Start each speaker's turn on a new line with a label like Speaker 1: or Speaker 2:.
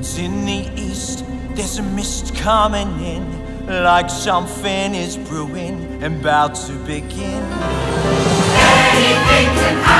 Speaker 1: It's in the east, there's a mist coming in, like something is brewing and about to begin.
Speaker 2: Anything can happen.